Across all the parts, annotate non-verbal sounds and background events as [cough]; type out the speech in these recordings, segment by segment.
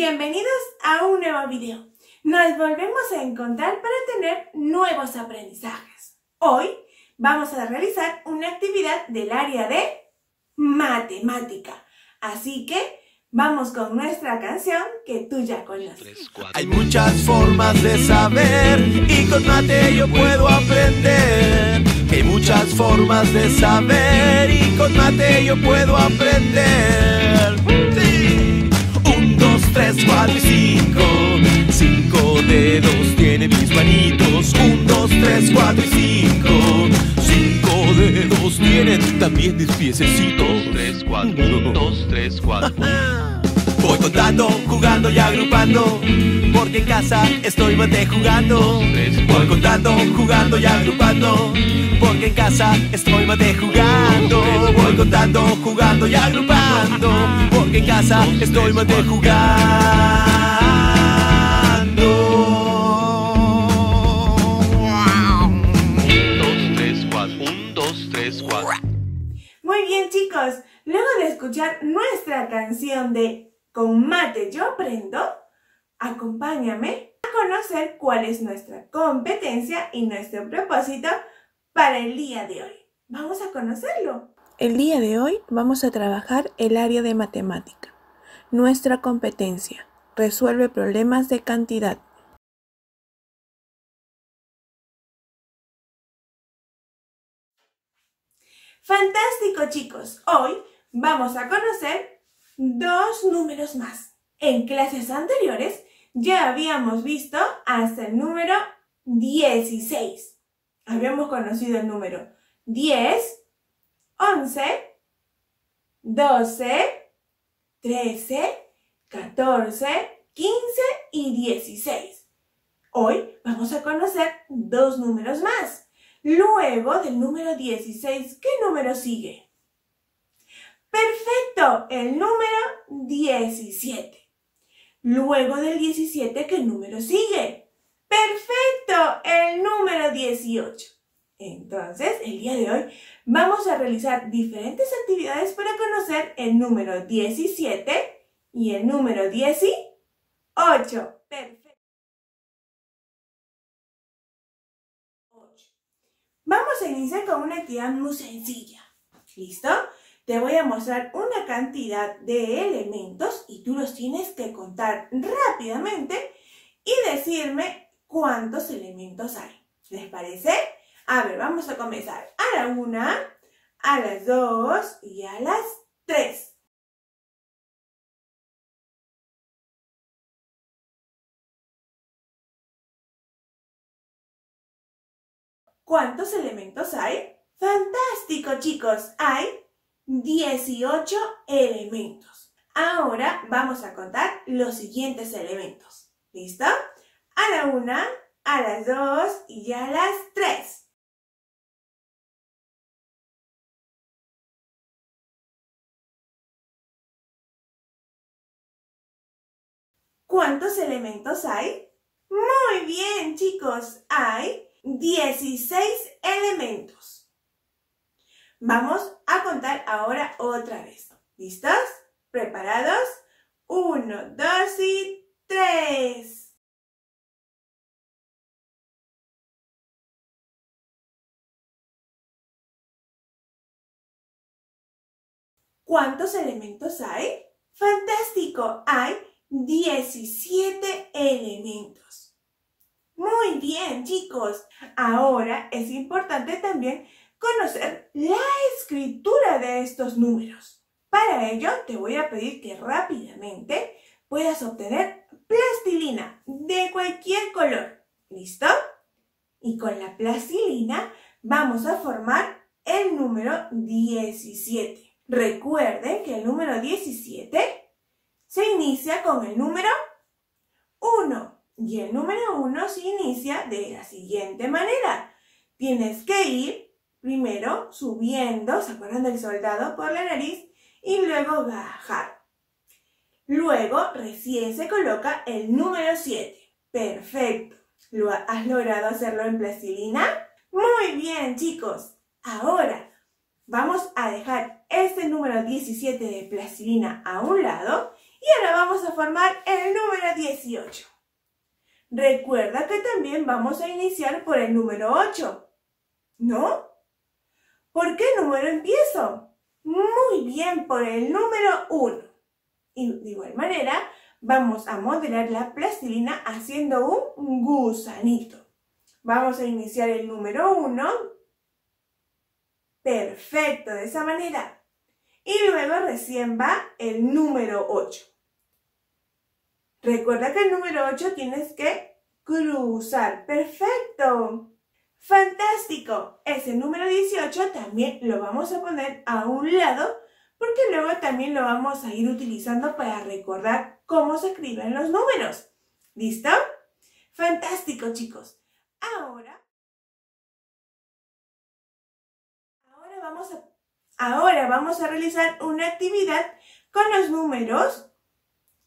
Bienvenidos a un nuevo video. Nos volvemos a encontrar para tener nuevos aprendizajes. Hoy vamos a realizar una actividad del área de matemática. Así que vamos con nuestra canción que tú ya conoces. Hay muchas formas de saber y con mate yo puedo aprender. Hay muchas formas de saber y con mate yo puedo aprender. Sí. Un, dos, tres, cuatro y cinco. Cinco dedos tienen mis manitos. Un, dos, tres, cuatro y cinco. Cinco dedos tienen también mis piececitos. tres, cuatro, un, dos, tres, cuatro. [laughs] Voy contando, jugando y agrupando, porque en casa estoy mate jugando. Voy contando, jugando y agrupando, porque en casa estoy mate jugando. Voy contando, jugando y agrupando, porque en casa estoy mate jugando. Un, dos, tres, cuatro. Un, dos, tres, cuatro. Muy bien chicos, luego de escuchar nuestra canción de Con mate yo aprendo, acompáñame a conocer cuál es nuestra competencia y nuestro propósito para el día de hoy. Vamos a conocerlo. El día de hoy vamos a trabajar el área de matemática. Nuestra competencia. Resuelve problemas de cantidad. Fantástico chicos, hoy vamos a conocer dos números más. En clases anteriores ya habíamos visto hasta el número 16. Habíamos conocido el número 10, 11, 12, 13, 14, 15 y 16. Hoy vamos a conocer dos números más. Luego del número 16, ¿qué número sigue? Perfecto, el número 17. Luego del 17, ¿qué número sigue? Perfecto, el número 18. Entonces, el día de hoy vamos a realizar diferentes actividades para conocer el número 17 y el número 18. Perfecto. Vamos a iniciar con una actividad muy sencilla. ¿Listo? Te voy a mostrar una cantidad de elementos y tú los tienes que contar rápidamente y decirme cuántos elementos hay. ¿Les parece? A ver, vamos a comenzar. A la una, a las dos y a las tres. ¿Cuántos elementos hay? ¡Fantástico, chicos! Hay 18 elementos. Ahora vamos a contar los siguientes elementos. ¿Listo? A la una, a las dos y a las tres. ¿Cuántos elementos hay? Muy bien, chicos. Hay 16 elementos. Vamos a contar ahora otra vez. ¿Listos? ¿Preparados? Uno, dos y tres. ¿Cuántos elementos hay? ¡Fantástico! Hay 17 elementos. Muy bien, chicos. Ahora es importante también conocer la escritura de estos números. Para ello, te voy a pedir que rápidamente puedas obtener plastilina de cualquier color. ¿Listo? Y con la plastilina vamos a formar el número 17. Recuerden que el número 17 se inicia con el número 1 y el número 1 se inicia de la siguiente manera. Tienes que ir primero subiendo, ¿se acuerdan del soldado? Por la nariz y luego bajar. Luego recién se coloca el número 7. Perfecto. ¿Lo has logrado hacerlo en plastilina? Muy bien, chicos. Ahora vamos a dejar este número 17 de plastilina a un lado Y ahora vamos a formar el número 18. Recuerda que también vamos a iniciar por el número 8. ¿No? ¿Por qué número empiezo? Muy bien, por el número 1. Y de igual manera, vamos a modelar la plastilina haciendo un gusanito. Vamos a iniciar el número 1. Perfecto, de esa manera. Y luego recién va el número 8. Recuerda que el número 8 tienes que cruzar. Perfecto. Fantástico. Ese número 18 también lo vamos a poner a un lado porque luego también lo vamos a ir utilizando para recordar cómo se escriben los números. ¿Listo? Fantástico, chicos. Ahora, ahora vamos a, ahora vamos a realizar una actividad con los números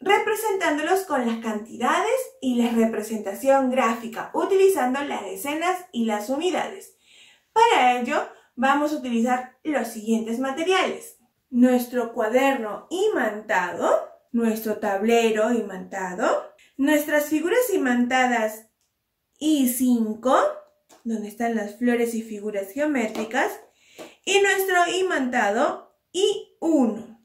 representándolos con las cantidades y la representación gráfica, utilizando las decenas y las unidades. Para ello, vamos a utilizar los siguientes materiales. Nuestro cuaderno imantado, nuestro tablero imantado, nuestras figuras imantadas I5, donde están las flores y figuras geométricas, y nuestro imantado I1.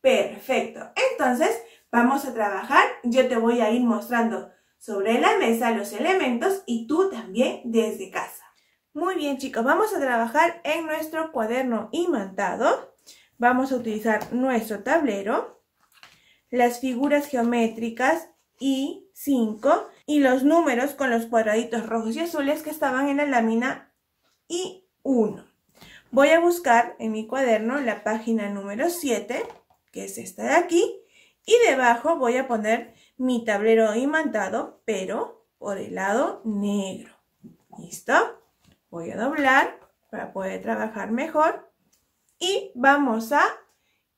Perfecto. Entonces, Vamos a trabajar, yo te voy a ir mostrando sobre la mesa los elementos y tú también desde casa. Muy bien chicos, vamos a trabajar en nuestro cuaderno imantado. Vamos a utilizar nuestro tablero, las figuras geométricas y 5 y los números con los cuadraditos rojos y azules que estaban en la lámina y 1. Voy a buscar en mi cuaderno la página número 7, que es esta de aquí, y debajo voy a poner mi tablero imantado, pero por el lado negro. ¿Listo? Voy a doblar para poder trabajar mejor. Y vamos a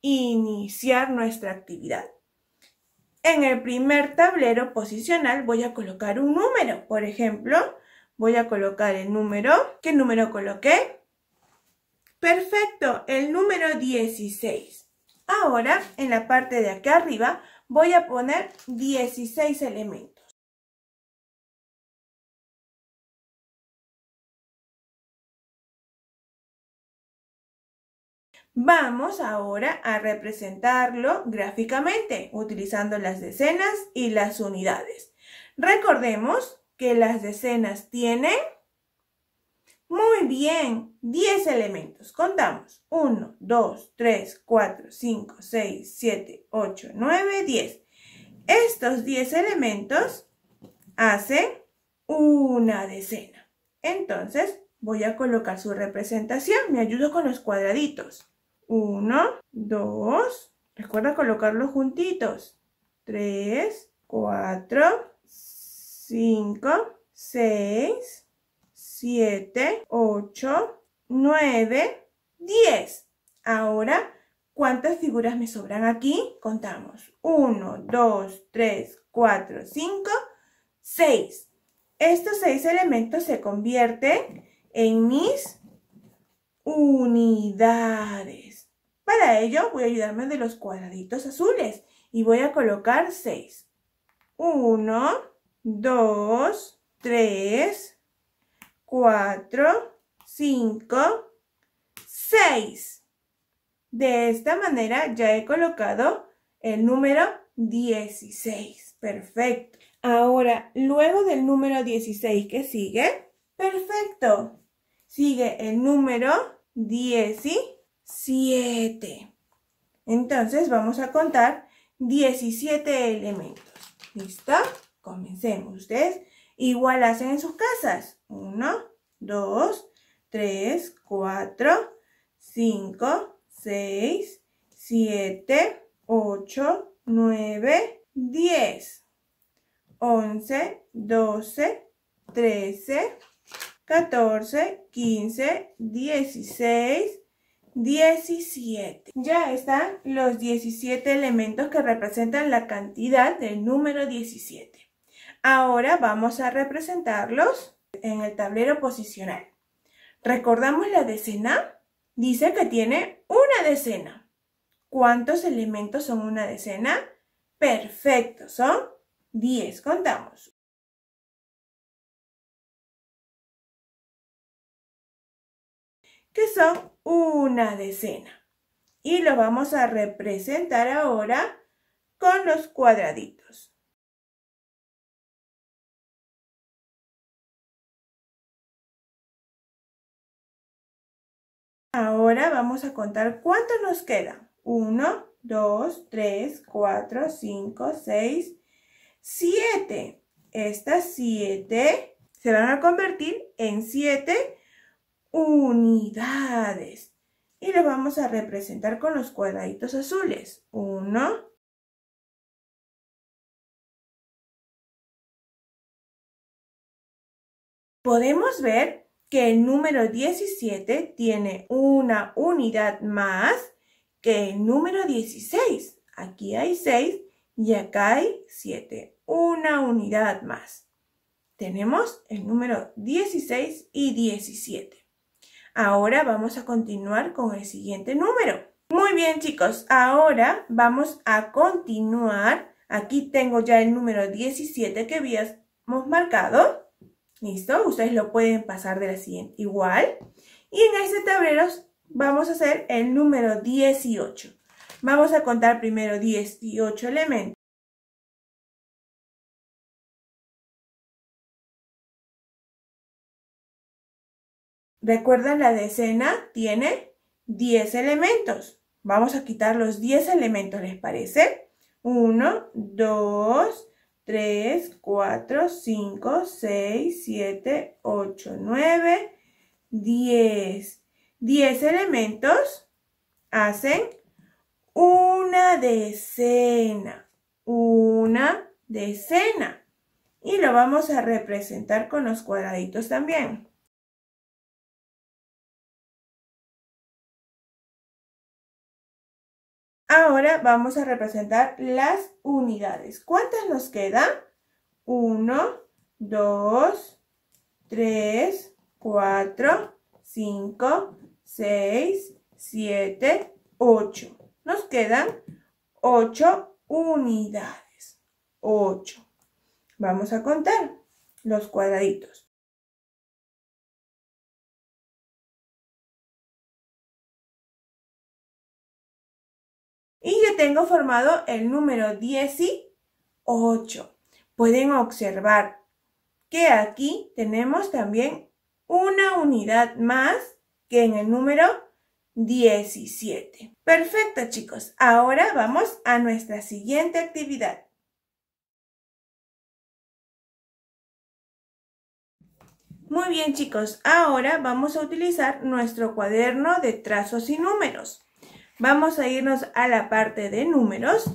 iniciar nuestra actividad. En el primer tablero posicional voy a colocar un número. Por ejemplo, voy a colocar el número. ¿Qué número coloqué? Perfecto, el número 16. Ahora, en la parte de acá arriba, voy a poner 16 elementos. Vamos ahora a representarlo gráficamente, utilizando las decenas y las unidades. Recordemos que las decenas tienen muy bien, 10 elementos. Contamos. 1, 2, 3, 4, 5, 6, 7, 8, 9, 10. Estos 10 elementos hacen una decena. Entonces, voy a colocar su representación. Me ayudo con los cuadraditos. 1, 2, recuerda colocarlos juntitos. 3, 4, 5, 6, 7, 8, 9, 10. Ahora, ¿cuántas figuras me sobran aquí? Contamos. 1, 2, 3, 4, 5, 6. Estos seis elementos se convierten en mis unidades. Para ello voy a ayudarme de los cuadraditos azules y voy a colocar 6. 1, 2, 3, 4, 5, 6. De esta manera ya he colocado el número 16. Perfecto. Ahora, luego del número 16 que sigue, perfecto. Sigue el número 17. Entonces vamos a contar 17 elementos. ¿Listo? Comencemos. Ustedes igual hacen en sus casas. 1, 2, 3, 4, 5, 6, 7, 8, 9, 10, 11, 12, 13, 14, 15, 16, 17. Ya están los 17 elementos que representan la cantidad del número 17. Ahora vamos a representarlos en el tablero posicional. ¿Recordamos la decena? Dice que tiene una decena. ¿Cuántos elementos son una decena? Perfecto, son 10. Contamos. Que son una decena. Y lo vamos a representar ahora con los cuadraditos. Ahora vamos a contar cuántos nos quedan. 1, 2, 3, 4, 5, 6, 7. Estas 7 se van a convertir en 7 unidades. Y lo vamos a representar con los cuadraditos azules. 1, Podemos ver que el número 17 tiene una unidad más que el número 16. Aquí hay 6 y acá hay 7. Una unidad más. Tenemos el número 16 y 17. Ahora vamos a continuar con el siguiente número. Muy bien chicos, ahora vamos a continuar. Aquí tengo ya el número 17 que habíamos marcado. ¿Listo? Ustedes lo pueden pasar de la siguiente igual. Y en este tablero vamos a hacer el número 18. Vamos a contar primero 18 elementos. Recuerden, la decena tiene 10 elementos. Vamos a quitar los 10 elementos, ¿les parece? 1, 2, 3, 4, 5, 6, 7, 8, 9, 10. 10 elementos hacen una decena. Una decena. Y lo vamos a representar con los cuadraditos también. Ahora vamos a representar las unidades. ¿Cuántas nos quedan? 1, 2, 3, 4, 5, 6, 7, 8. Nos quedan 8 unidades. 8. Vamos a contar los cuadraditos. Y ya tengo formado el número 18. Pueden observar que aquí tenemos también una unidad más que en el número 17. Perfecto chicos, ahora vamos a nuestra siguiente actividad. Muy bien chicos, ahora vamos a utilizar nuestro cuaderno de trazos y números. Vamos a irnos a la parte de números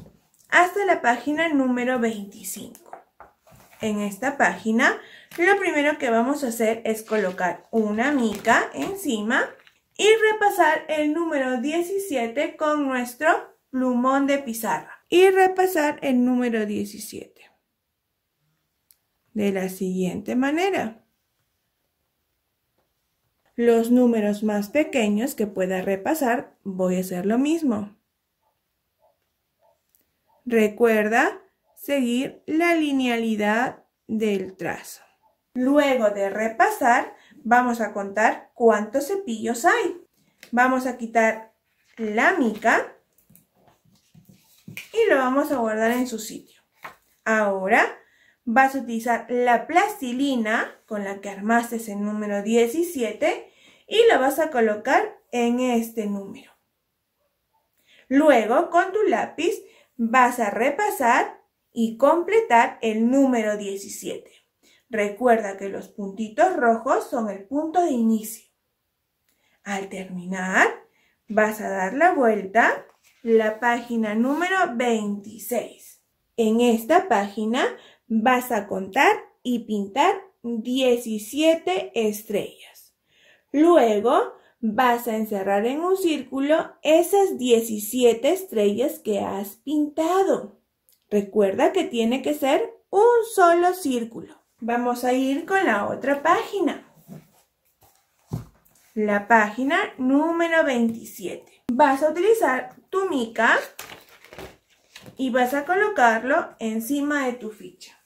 hasta la página número 25. En esta página, lo primero que vamos a hacer es colocar una mica encima y repasar el número 17 con nuestro plumón de pizarra. Y repasar el número 17. De la siguiente manera los números más pequeños que pueda repasar, voy a hacer lo mismo. Recuerda seguir la linealidad del trazo. Luego de repasar, vamos a contar cuántos cepillos hay. Vamos a quitar la mica y lo vamos a guardar en su sitio. Ahora vas a utilizar la plastilina con la que armaste el número 17 y la vas a colocar en este número. Luego, con tu lápiz, vas a repasar y completar el número 17. Recuerda que los puntitos rojos son el punto de inicio. Al terminar, vas a dar la vuelta la página número 26. En esta página vas a contar y pintar 17 estrellas. Luego vas a encerrar en un círculo esas 17 estrellas que has pintado. Recuerda que tiene que ser un solo círculo. Vamos a ir con la otra página. La página número 27. Vas a utilizar tu mica y vas a colocarlo encima de tu ficha.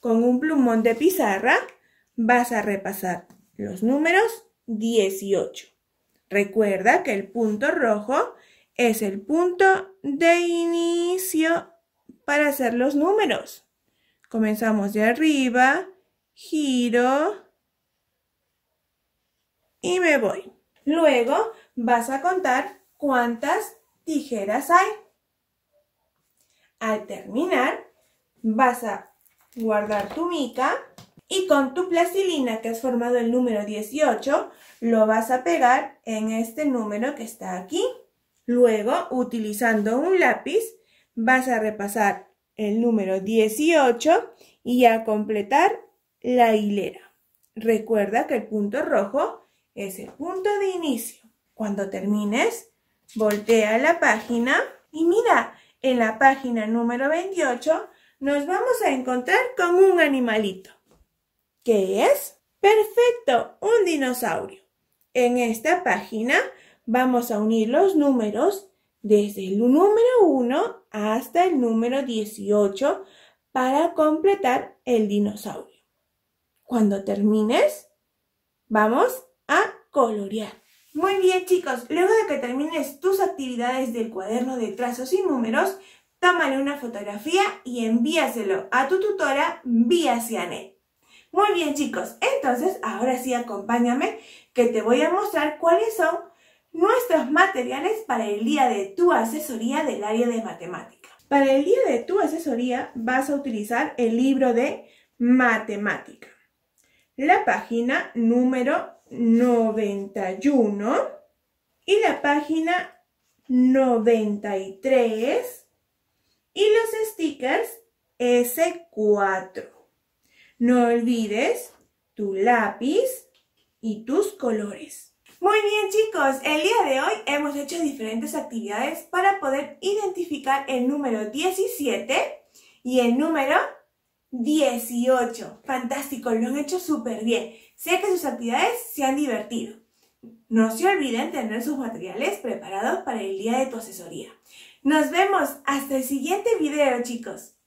Con un plumón de pizarra vas a repasar los números 18. Recuerda que el punto rojo es el punto de inicio para hacer los números. Comenzamos de arriba, giro y me voy. Luego vas a contar cuántas tijeras hay. Al terminar, vas a guardar tu mica y con tu plastilina que has formado el número 18, lo vas a pegar en este número que está aquí. Luego, utilizando un lápiz, vas a repasar el número 18 y a completar la hilera. Recuerda que el punto rojo es el punto de inicio. Cuando termines, voltea la página y mira, en la página número 28 nos vamos a encontrar con un animalito. ¿Qué es? Perfecto, un dinosaurio. En esta página vamos a unir los números desde el número 1 hasta el número 18 para completar el dinosaurio. Cuando termines, vamos a colorear. Muy bien chicos, luego de que termines tus actividades del cuaderno de trazos y números, tómale una fotografía y envíaselo a tu tutora vía Cianet. Muy bien chicos, entonces ahora sí acompáñame que te voy a mostrar cuáles son nuestros materiales para el día de tu asesoría del área de matemática. Para el día de tu asesoría vas a utilizar el libro de matemática. La página número 91 y la página 93 y los stickers S4. No olvides tu lápiz y tus colores. Muy bien chicos, el día de hoy hemos hecho diferentes actividades para poder identificar el número 17 y el número 18. Fantástico, lo han hecho súper bien. Sé que sus actividades se han divertido. No se olviden tener sus materiales preparados para el día de tu asesoría. Nos vemos hasta el siguiente video chicos.